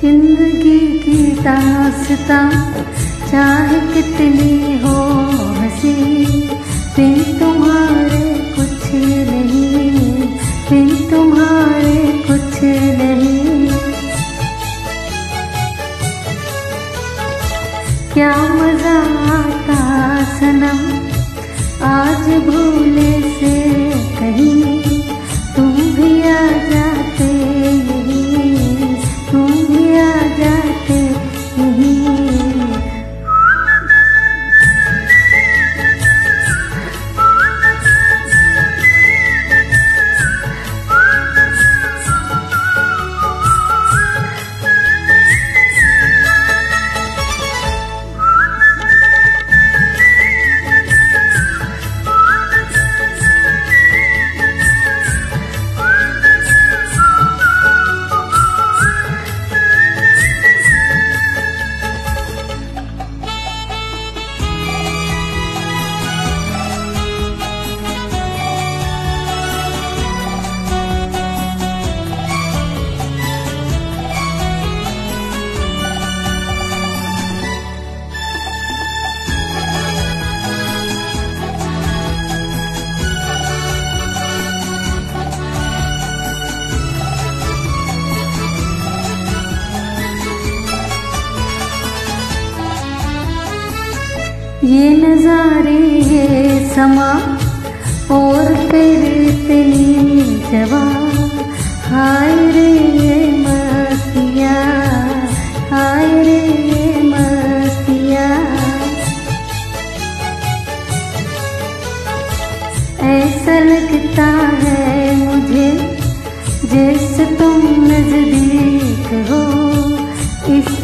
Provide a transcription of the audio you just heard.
ज़िंदगी की दास्ता, चाहे कितनी हो हँसी बिन तुम्हारे कुछ नहीं बिन तुम्हारे कुछ नहीं। क्या मज़ा आता सनम, आज भूले से कहीं ये नजारे, ये समा, और फिर इतनी जवा। हाय रे ये मस्तिया, हाय रे ये मस्तिया। ऐसा लगता है मुझे, जैसे तुम नज़दीक हो, इस